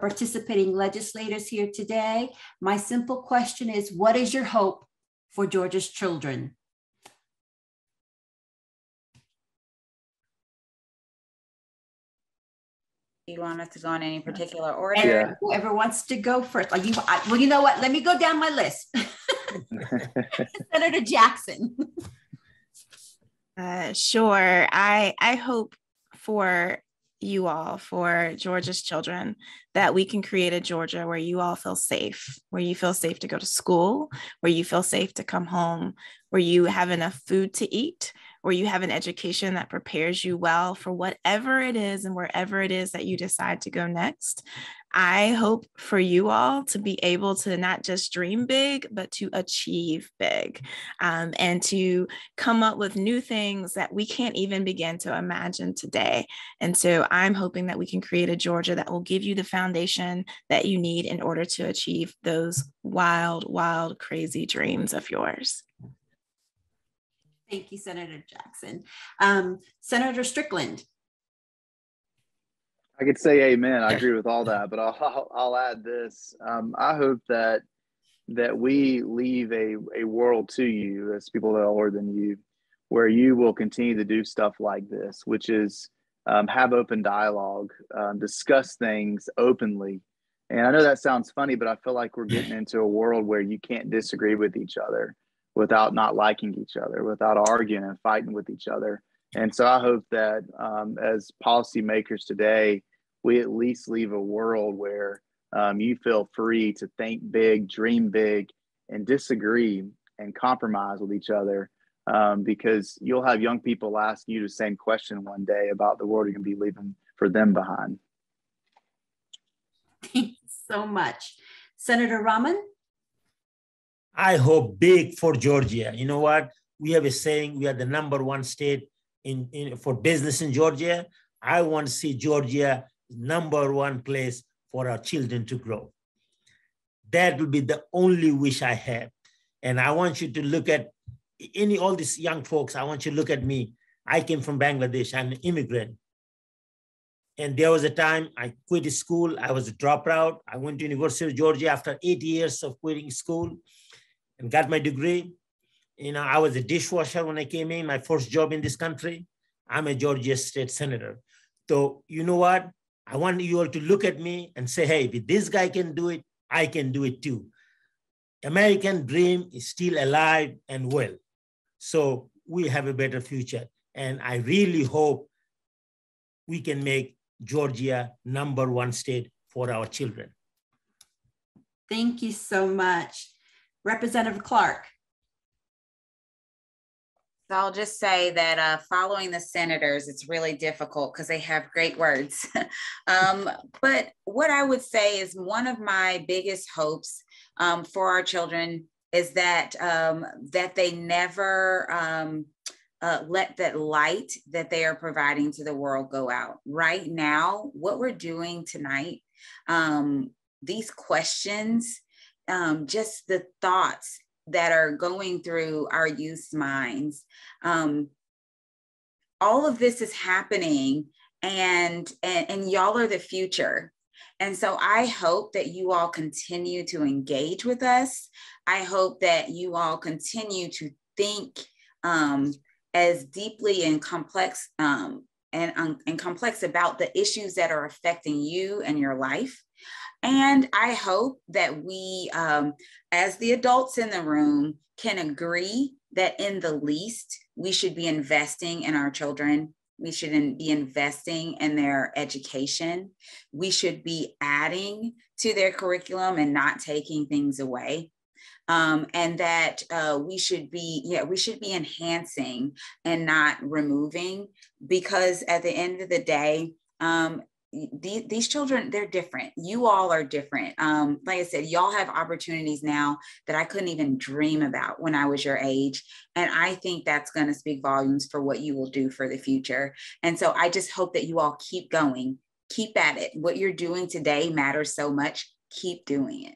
participating legislators here today. My simple question is what is your hope for Georgia's children? you want us to go in any particular order? Yeah. Whoever wants to go first. Like you, I, well, you know what? Let me go down my list. Senator Jackson. Uh, sure. I I hope for you all, for Georgia's children, that we can create a Georgia where you all feel safe, where you feel safe to go to school, where you feel safe to come home, where you have enough food to eat, where you have an education that prepares you well for whatever it is and wherever it is that you decide to go next. I hope for you all to be able to not just dream big, but to achieve big um, and to come up with new things that we can't even begin to imagine today. And so I'm hoping that we can create a Georgia that will give you the foundation that you need in order to achieve those wild, wild, crazy dreams of yours. Thank you, Senator Jackson. Um, Senator Strickland. I could say amen. I agree with all that, but I'll, I'll, I'll add this. Um, I hope that that we leave a, a world to you as people that are older than you, where you will continue to do stuff like this, which is um, have open dialogue, um, discuss things openly. And I know that sounds funny, but I feel like we're getting into a world where you can't disagree with each other without not liking each other, without arguing and fighting with each other. And so I hope that um, as policymakers today, we at least leave a world where um, you feel free to think big, dream big, and disagree and compromise with each other. Um, because you'll have young people ask you the same question one day about the world you're going to be leaving for them behind. Thank you so much. Senator Rahman? I hope big for Georgia. You know what? We have a saying we are the number one state in, in for business in Georgia. I want to see Georgia number one place for our children to grow. That will be the only wish I have. And I want you to look at any all these young folks. I want you to look at me. I came from Bangladesh. I'm an immigrant. And there was a time I quit school. I was a dropout. I went to University of Georgia after eight years of quitting school and got my degree. You know, I was a dishwasher when I came in, my first job in this country. I'm a Georgia state senator. So you know what? I want you all to look at me and say, hey, if this guy can do it, I can do it too. American dream is still alive and well. So we have a better future. And I really hope we can make Georgia number one state for our children. Thank you so much. Representative Clark. So I'll just say that uh, following the senators, it's really difficult because they have great words. um, but what I would say is one of my biggest hopes um, for our children is that um, that they never um, uh, let that light that they are providing to the world go out. Right now, what we're doing tonight, um, these questions um, just the thoughts that are going through our youth's minds. Um, all of this is happening, and, and and y'all are the future. And so I hope that you all continue to engage with us. I hope that you all continue to think um, as deeply and complex um, and, um, and complex about the issues that are affecting you and your life. And I hope that we, um, as the adults in the room, can agree that in the least, we should be investing in our children. We should be investing in their education. We should be adding to their curriculum and not taking things away. Um, and that uh, we should be, yeah, we should be enhancing and not removing because at the end of the day, um, these, these children they're different. You all are different. Um, like i said y'all have opportunities now that i couldn't even dream about when i was your age. And i think that's going to speak volumes for what you will do for the future. And so i just hope that you all keep going keep at it. What you're doing today matters so much. Keep doing it